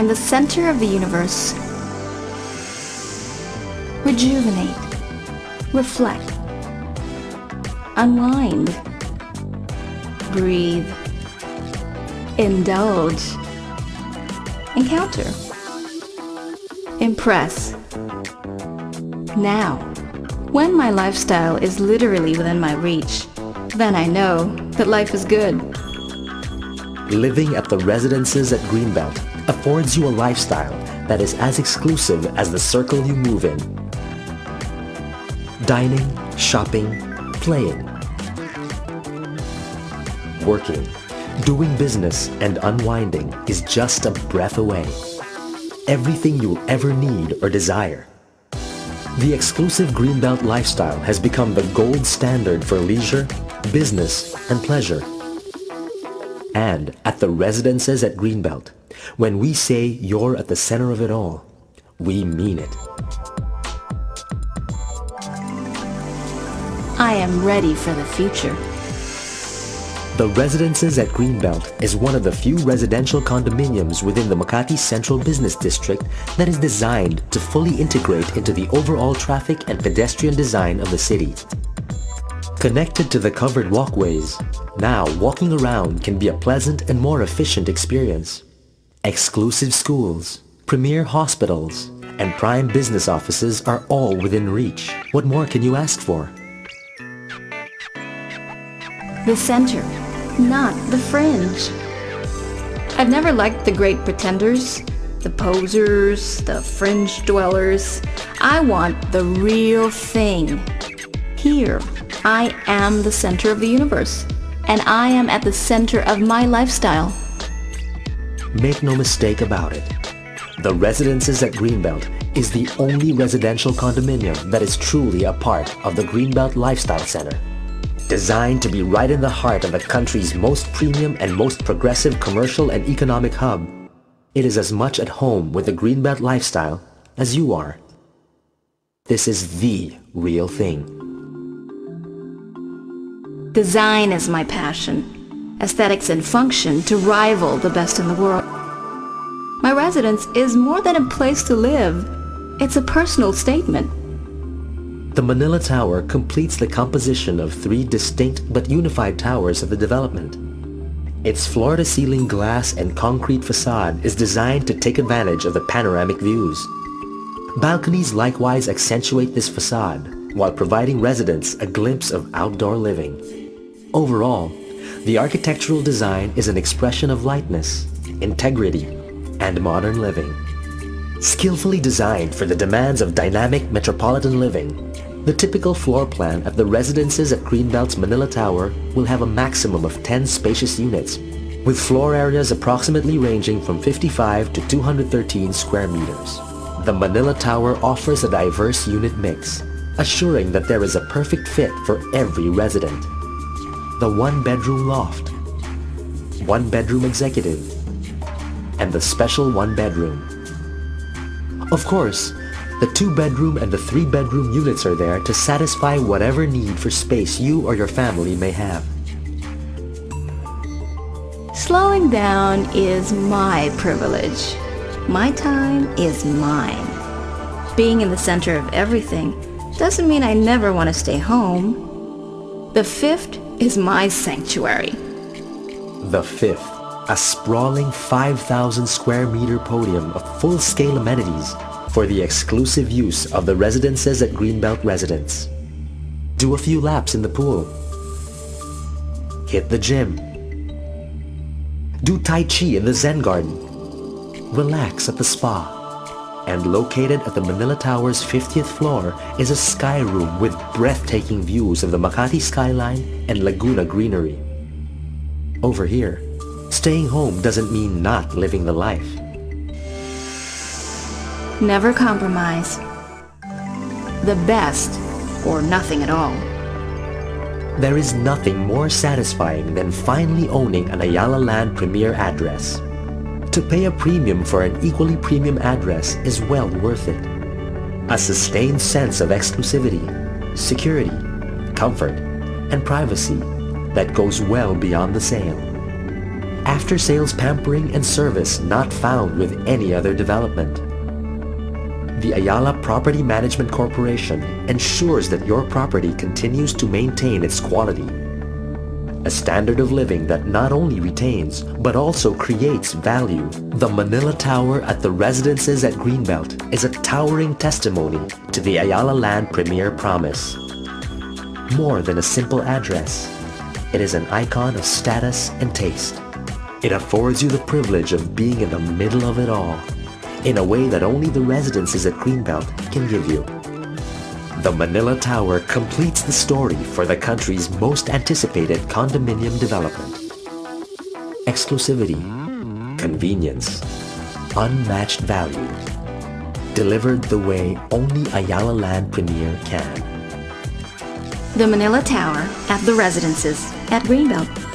am the center of the universe. Rejuvenate. Reflect. Unwind. Breathe. Indulge. Encounter. Impress. Now, when my lifestyle is literally within my reach, then I know that life is good. Living at the residences at Greenbelt affords you a lifestyle that is as exclusive as the circle you move in. Dining, shopping, playing, working, doing business, and unwinding is just a breath away. Everything you'll ever need or desire. The exclusive Greenbelt lifestyle has become the gold standard for leisure, business, and pleasure. And at the residences at Greenbelt, when we say you're at the center of it all, we mean it. I am ready for the future. The Residences at Greenbelt is one of the few residential condominiums within the Makati Central Business District that is designed to fully integrate into the overall traffic and pedestrian design of the city. Connected to the covered walkways, now walking around can be a pleasant and more efficient experience. Exclusive schools, premier hospitals, and prime business offices are all within reach. What more can you ask for? The center, not the fringe. I've never liked the great pretenders, the posers, the fringe dwellers. I want the real thing. Here, I am the center of the universe, and I am at the center of my lifestyle. Make no mistake about it. The Residences at Greenbelt is the only residential condominium that is truly a part of the Greenbelt Lifestyle Center. Designed to be right in the heart of the country's most premium and most progressive commercial and economic hub, it is as much at home with the Greenbelt lifestyle as you are. This is the real thing. Design is my passion. Aesthetics and function to rival the best in the world. My residence is more than a place to live. It's a personal statement. The Manila Tower completes the composition of three distinct but unified towers of the development. Its floor-to-ceiling glass and concrete facade is designed to take advantage of the panoramic views. Balconies likewise accentuate this facade while providing residents a glimpse of outdoor living. Overall, the architectural design is an expression of lightness, integrity, and modern living. Skillfully designed for the demands of dynamic metropolitan living, the typical floor plan at the residences at Greenbelt's Manila Tower will have a maximum of 10 spacious units, with floor areas approximately ranging from 55 to 213 square meters. The Manila Tower offers a diverse unit mix, assuring that there is a perfect fit for every resident. The one-bedroom loft, one-bedroom executive, and the special one-bedroom. Of course, the two-bedroom and the three-bedroom units are there to satisfy whatever need for space you or your family may have. Slowing down is my privilege. My time is mine. Being in the center of everything doesn't mean I never want to stay home. The fifth is my sanctuary. The fifth, a sprawling 5,000 square meter podium of full-scale amenities for the exclusive use of the residences at Greenbelt residents. Do a few laps in the pool. Hit the gym. Do Tai Chi in the Zen Garden. Relax at the spa. And located at the Manila Tower's 50th floor is a sky room with breathtaking views of the Makati skyline and Laguna greenery. Over here, staying home doesn't mean not living the life. Never compromise. The best or nothing at all. There is nothing more satisfying than finally owning an Ayala Land Premier address. To pay a premium for an equally premium address is well worth it. A sustained sense of exclusivity, security, comfort, and privacy that goes well beyond the sale. after-sales pampering and service not found with any other development. The Ayala Property Management Corporation ensures that your property continues to maintain its quality. A standard of living that not only retains but also creates value. The Manila Tower at the Residences at Greenbelt is a towering testimony to the Ayala Land Premier promise. More than a simple address, it is an icon of status and taste. It affords you the privilege of being in the middle of it all, in a way that only the residences at Greenbelt can give you. The Manila Tower completes the story for the country's most anticipated condominium development. Exclusivity, convenience, unmatched value, delivered the way only Ayala Land Premier can. The Manila Tower at the Residences at Greenbelt.